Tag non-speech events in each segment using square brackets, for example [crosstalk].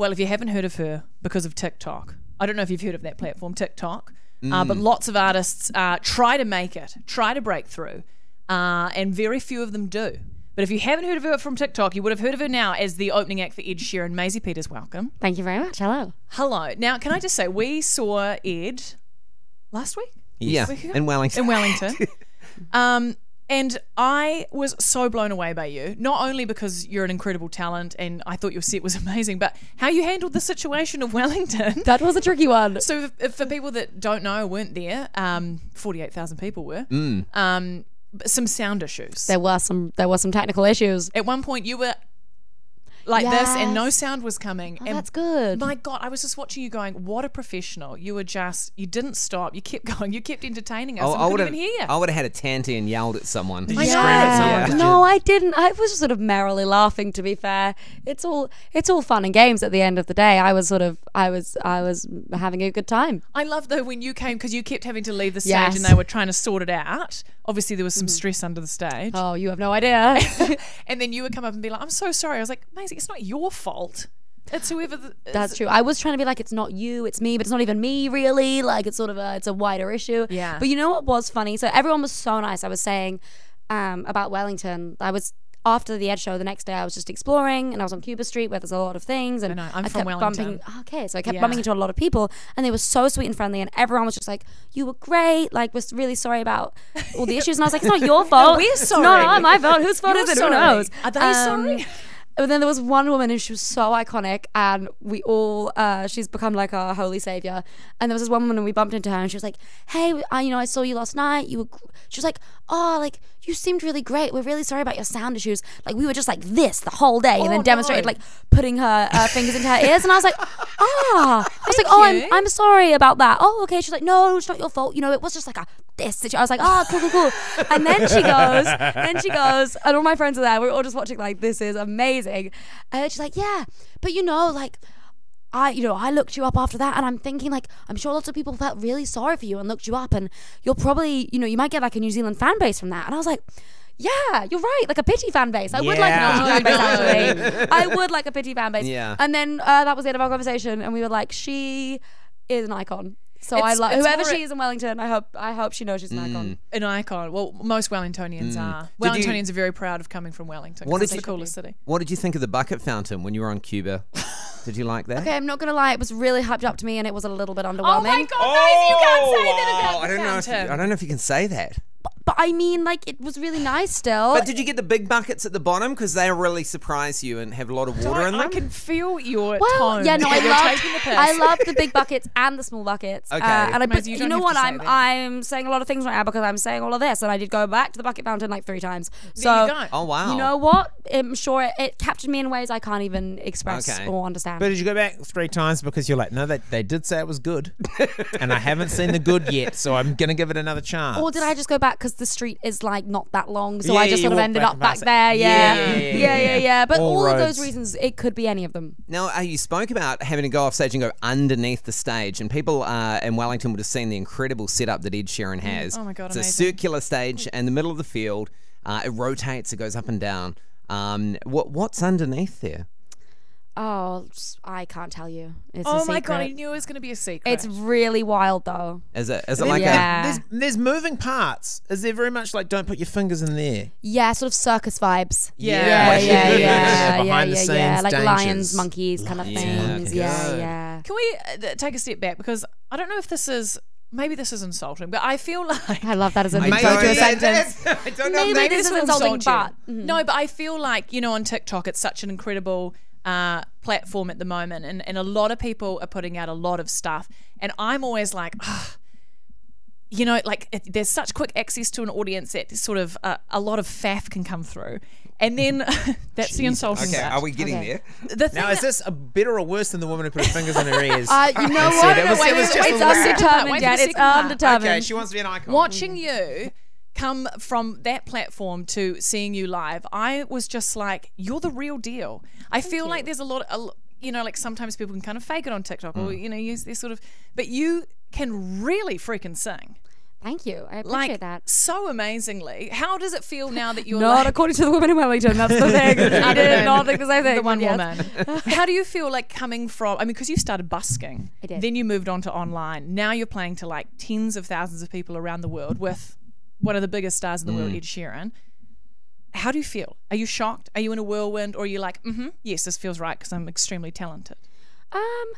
well, if you haven't heard of her because of TikTok, I don't know if you've heard of that platform, TikTok, uh, but lots of artists uh, try to make it, try to break through, uh, and very few of them do. But if you haven't heard of her from TikTok, you would have heard of her now as the opening act for Ed Sheeran. Maisie Peters, welcome. Thank you very much. Hello. Hello. Now, can I just say, we saw Ed last week Yeah, in Wellington. in Wellington. [laughs] um, and I was so blown away by you, not only because you're an incredible talent and I thought your set was [laughs] amazing, but how you handled the situation of Wellington. That was a tricky one. So, if, if for people that don't know, weren't there, um, 48,000 people were, Mm. um, some sound issues. There were some there were some technical issues. At one point, you were like this and no sound was coming. Oh, and that's good. My God, I was just watching you going, what a professional. You were just, you didn't stop. You kept [laughs] going. You kept entertaining us. Oh, and I would couldn't have. even hear. I would have had a tanty and yelled at someone. Did you I scream at someone? Yeah. No, I didn't. I was sort of merrily laughing. To be fair, it's all it's all fun and games. At the end of the day, I was sort of I was I was having a good time. I love though when you came because you kept having to leave the stage Yes. and they were trying to sort it out. Obviously, there was some mm. stress under the stage. Oh, you have no idea. [laughs] and then you would come up and be like, I'm so sorry. I was like, Maisie, it's not your fault. It's whoever. The, That's true. I was trying to be like, it's not you, it's me, but it's not even me, really. Like, it's sort of a, it's a wider issue. Yeah. But you know what was funny? So everyone was so nice. I was saying um, about Wellington. I was after the Ed show the next day. I was just exploring, and I was on Cuba Street where there's a lot of things. And I know. I'm I from kept Wellington. bumping. Okay, so I kept Yeah. bumping into a lot of people, and they were so sweet and friendly, and everyone was just like, "You were great. Like, was really sorry about all the issues." And I was like, "It's not your [laughs] fault. we're It's sorry. not my fault. Whose fault You're is it? sorry. Who knows? Are they Um, sorry? But then there was one woman and she was so iconic, and we all, uh, she's become like our holy savior. And there was this one woman and we bumped into her, and she was like, "Hey, I, you know, I saw you last night. You were," she was like, "Oh, like you seemed really great. We're really sorry about your sound issues. Like we were just like this the whole day, and Oh, then demonstrated no. like putting her uh, fingers into her ears." And I was like, [laughs] "Ah," was like, "Oh. I'm, I'm sorry about that. Oh, okay." She's like, "No, it's not your fault. You know, it was just like a." This situ-" I was like, oh, cool, cool, cool. And then she goes, then she goes, and all my friends are there. We're all just watching, like, this is amazing. And she's like, yeah, but you know, like, I, you know, I looked you up after that, and I'm thinking, like, I'm sure lots of people felt really sorry for you and looked you up, and you'll probably, you know, you might get like a New Zealand fan base from that. And I was like, yeah, you're right, like a pity fan base. I would like an Yeah. LG fan base, [laughs] actually. I would like a pity fan base. Yeah. And then uh, that was the end of our conversation, and we were like, she is an icon. So I It's- love it's whoever she is in Wellington. I hope I hope she knows she's an icon. An icon. Well, most Wellingtonians are. Mm. Did you- Wellingtonians are very proud of coming from Wellington. What 'cause it's the coolest city. What did you think of the bucket fountain when you were on Cuba? Did you like that? Okay, I'm not gonna lie, it was really hyped up to me, and it was a little bit underwhelming. Oh my God, Maisie, you can't say that about Oh, I don't know. If you. I don't know if you can say that. But I mean, like, it was really nice still. But did you get the big buckets at the bottom because they really surprise you and have a lot of water in them? I can feel your well, tone. yeah, no, I love the. I love the big [laughs] buckets and the small buckets. Okay. uh, and I, but you, you know what? I'm that. I'm saying a lot of things right now because I'm saying all of this, and I did go back to the bucket fountain like three times. So you go. oh wow! you know what? I'm sure it, it captured me in ways I can't even express Okay. or understand. But did you go back three times because you're like, no, they, they did say it was good, [laughs] and I haven't seen the good yet, so I'm gonna give it another chance. or did I just go back because the street is like not that long, so Yeah, I just you sort of walk ended back up and back past it. there? Yeah, Yeah, yeah, yeah, yeah. But All all, of roads. those reasons, it could be any of them. Now, uh, you spoke about having to go off stage and go underneath the stage, and people uh, in Wellington would have seen the incredible setup that Ed Sheeran has. Oh my God, It's a amazing. circular stage in the middle of the field. Uh, it rotates, it goes up and down. Um, what what's underneath there? Oh, s- I can't tell you. It's a Oh my god, I knew it was going to be a secret. It's really wild though. Is it is it like Yeah. There's, there's moving parts. Is there very much like don't put your fingers in there? Yeah, sort of circus vibes. Yeah. yeah, Like, yeah, [laughs] yeah, yeah, yeah, behind the yeah, yeah. scenes Like dangers. lions, monkeys, kind of Lions, things. Yeah, yeah. Can we uh, take a step back because I don't know if this is maybe this is insulting, but I feel [laughs] like I love that as an I intro don't- to a sentence. I don't know. Maybe maybe this this is will insulting, insult but you. mhm. No, but I feel like, you know, on TikTok, it's such an incredible uh, platform at the moment. And, and a lot of people are putting out a lot of stuff. And I'm always like, ah, you know, like it, there's such quick access to an audience that sort of uh, a lot of faff can come through. And then [laughs] that's the insulting Okay, bit. are we getting Okay. there? The Now, is this a better or worse than the woman who put her fingers in her [laughs] ears? Uh, you know And what? said it was- wait, it was wait, just wait, a it's little- second part, undetermined wait for It's undetermined. Okay, she wants to be an icon. watching you come from that platform to seeing you live, I was just like, you're the real deal. I feel like there's a lot, of, you know, like sometimes people can kind of fake it on TikTok or mm. you know use this sort of, but you can really freaking sing. Thank you. I appreciate like that. so amazingly. How does it feel now that [laughs] you're Not like, according to the woman in Wellington. That's the [laughs] thing. I did not think the same thing. the one yes. woman. [laughs] How do you feel like coming from? I mean, because you started busking, I did. then you moved on to online. Now you're playing to like tens of thousands of people around the world with one of the biggest stars in the Mm. world, Ed Sheeran. How do you feel? Are you shocked? Are you in a whirlwind, or are you like, mm-hmm, yes, this feels right because I'm extremely talented? Um,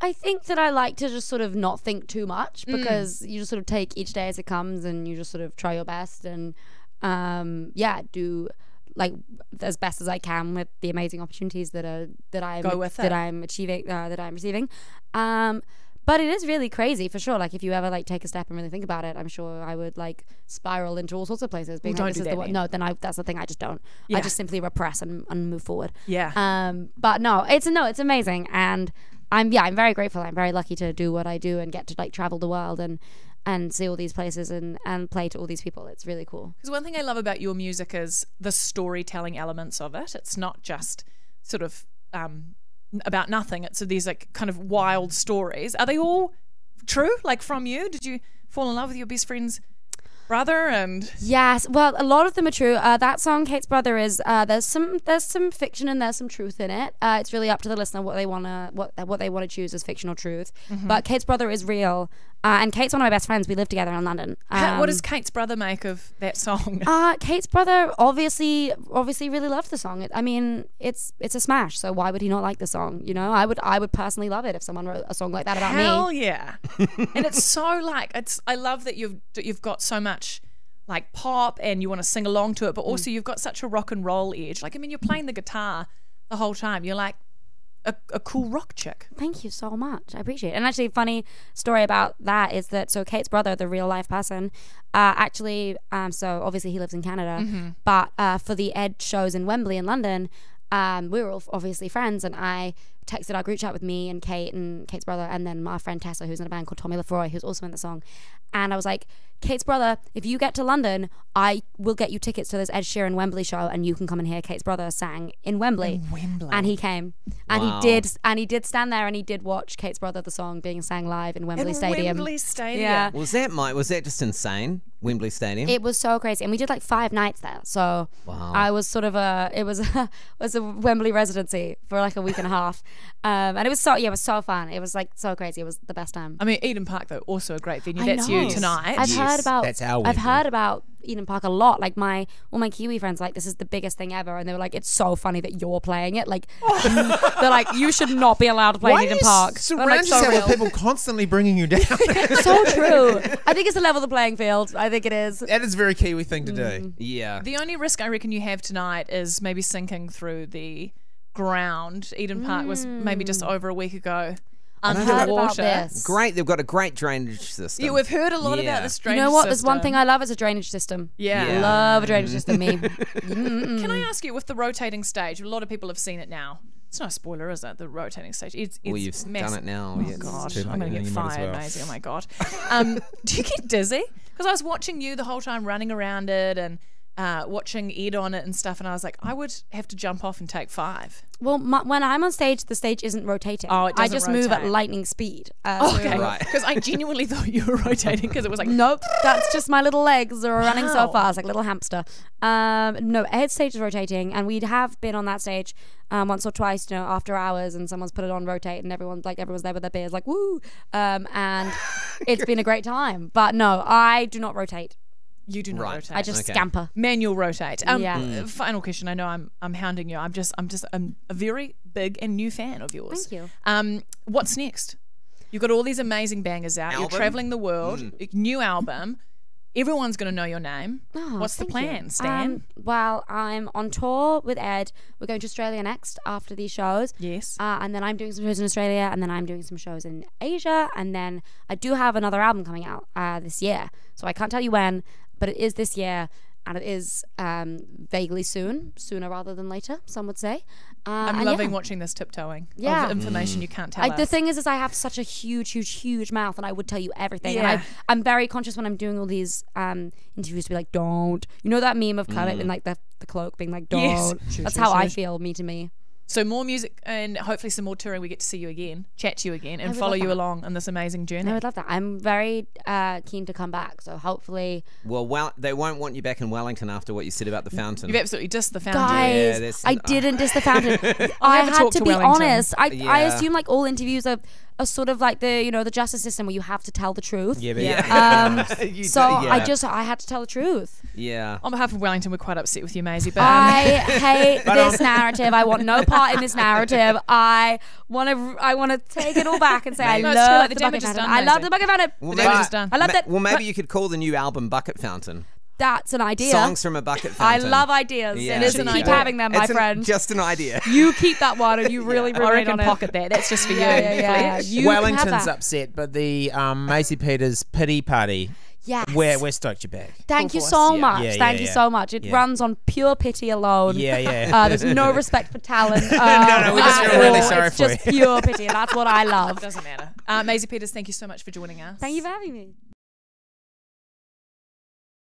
I think that I like to just sort of not think too much Mm. because you just sort of take each day as it comes and you just sort of try your best and um, yeah, do like as best as I can with the amazing opportunities that are that I'm Go with that it. I'm achieving uh, that I'm receiving. Um, but it is really crazy for sure. Like if you ever like take a step and really think about it, I'm sure I would like spiral into all sorts of places. Being Well, like, don't this do is the one. No, then I that's the thing. I just don't. Yeah. I just simply repress and, and move forward. Yeah. Um, but no, it's no, it's amazing, and I'm yeah, I'm very grateful. I'm very lucky to do what I do and get to like travel the world and and see all these places and and play to all these people. It's really cool. Because one thing I love about your music is the storytelling elements of it. It's not just sort of um, about nothing. It's these like kind of wild stories. Are they all true? Like from you? Did you fall in love with your best friend's brother? And Yes, well, a lot of them are true. Uh, that song, Kate's brother, is uh, there's some there's some fiction and there's some truth in it. Uh, it's really up to the listener what they wanna what what they want to choose as fiction or truth. But Kate's brother is real, uh, and Kate's one of my best friends. We live together in London. how, what Um, does Kate's brother make of that song? [laughs] Uh, Kate's brother obviously obviously really loved the song. It, I mean, it's it's a smash. So why would he not like the song? You know, I would I would personally love it if someone wrote a song like that about Hell me. Hell yeah! [laughs] and it's so like it's. I love that you've you've got so much like pop and you want to sing along to it, Mm. but also you've got such a rock and roll edge. Like I mean, you're playing the guitar the whole time. You're like a, a cool rock chick. Thank you so much. I appreciate it. And actually, funny story about that is that so Kate's brother, the real life person, uh, actually, um, so obviously he lives in Canada, but uh, for the Ed shows in Wembley in London, um, we were all obviously friends, and I texted our group chat with me and Kate and Kate's brother, and then my friend Tessa, who's in a band called Tommy Lefroy, who's also in the song. And I was like, Kate's brother, if you get to London, I will get you tickets to this Ed Sheeran Wembley show, and you can come and hear Kate's brother sang in Wembley. Wembley. And he came, and Wow. he did, and he did stand there, and he did watch Kate's brother the song being sang live in Wembley In Stadium. Wembley Stadium. Yeah. Was that my? Was that just insane? Wembley Stadium. It was so crazy, and we did like five nights there. So Wow. I was sort of a, it was a, [laughs] was a Wembley residency for like a week and a half, um, and it was so yeah, it was so fun. It was like so crazy. It was the best time. I mean, Eden Park though, also a great venue. I That's know. you tonight. I've heard about. That's our I've Wembley. heard about Eden Park a lot. Like my all my Kiwi friends, like this is the biggest thing ever, and they were like, "It's so funny that you're playing it." Like [laughs] [laughs] they're like, "You should not be allowed to play Why in Eden you Park." s- I'm surround like, so yourself with real. people constantly bringing you down? [laughs] so true. I think it's to level the playing field. I think it is. that is a very Kiwi thing to Mm. do. yeah. the only risk I reckon you have tonight is maybe sinking through the ground. Eden Park was maybe just over a week ago I've about underwater. Great. They've got a great drainage system. Yeah, we've heard a lot Yeah. about this You drainage know what? There's one system. thing I love is a drainage system. Yeah. Yeah. Love a drainage system. Me. [laughs] Can I ask you, with the rotating stage, a lot of people have seen it now. It's not a spoiler, is it? The rotating stage. It's, it's well, you've massive. done it now. Oh yes. God, too late, I'm going to then get you might as fired, well. Maisie. Oh my God. [laughs] Um, do you get dizzy? Because I was watching you the whole time running around it and uh, watching Ed on it and stuff, and I was like, I would have to jump off and take five. Well, my, when I'm on stage, the stage isn't rotating. Oh, it I doesn't just move at lightning speed. Uh, so- Okay, Right. [laughs] Because I genuinely thought you were rotating because it was like, [laughs] Nope, that's just my little legs that are running so fast, like a little hamster. Um, no, head stage is rotating, and we'd have been on that stage um, once or twice, you know, after hours, and someone's put it on rotate, and everyone's like, everyone's there with their beers, like woo, um, and it's been a great time. But no, I do not rotate. You do not Right. rotate. I just Okay. scamper. manual rotate. Um, Yeah. uh, Final question. I know I'm I'm hounding you. I'm just I'm just I'm a very big and new fan of yours. Thank you. Um, what's next? You've got all these amazing bangers out. You're traveling the world. New album. Everyone's going to know your name. Oh, What's the thank you. plan, Stan? Um, well, I'm on tour with Ed. We're going to Australia next after these shows. yes. Uh, and then I'm doing some shows in Australia, and then I'm doing some shows in Asia, and then I do have another album coming out uh, this year. So I can't tell you when, but it is this year, and it is um, vaguely soon, sooner rather than later. Some would say. Uh, I'm loving yeah. watching this tiptoeing Yeah. of information you can't tell I, us. the thing is, is I have such a huge, huge, huge mouth, and I would tell you everything. And Yeah. I, I'm very conscious when I'm doing all these um, interviews to be like, "Don't." You know that meme of Kermit in like the, the cloak being like, "Don't." Yes. That's how I feel. Me to me. So more music and hopefully some more touring. We get to see you again, chat to you again, and follow you that. along on this amazing journey. I would love that. I'm very uh, keen to come back. So hopefully, Well, well, they won't want you back in Wellington after what you said about the fountain. You've absolutely dissed the fountain. guys, there's I didn't diss the fountain. [laughs] I have had to, to be Wellington. honest. I I assume like all interviews are, are sort of like the you know the justice system where you have to tell the truth. Yeah, but Yeah. Um, [laughs] so do- I just I had to tell the truth. yeah. On behalf of Wellington, we're quite upset with you, Maisie. But um, I hate [laughs] this narrative. I want no part in this narrative. I want to. I want to take it all back and say I No, love like, the the, damage bucket done, I love the bucket fountain. Well, damage maybe- is done. I love that. Well, maybe you could call the new album Bucket Fountain. That's an idea. Songs from a bucket fountain. I love ideas. Yeah. And It you is should an keep idea. having them, my It's an- friend. just an idea. you keep that one, and you [laughs] really I ruminate reckon on it. pocket that. That's just for you. Yeah, yeah, yeah. You Wellington's upset, but the um, Maisie Peters pity party, Yes. we're, we're stoked you're back. Thank Full you force. so Yeah. much. Yeah, yeah, Thank you yeah. so much. It Yeah. runs on pure pity alone. Yeah, yeah. [laughs] Uh, there's no respect for talent. Uh, [laughs] No, no, we just feel really sorry it's for just you. pure pity. and That's what I [laughs] love. Doesn't matter. Uh, Maisie Peters, thank you so much for joining us. Thank you for having me.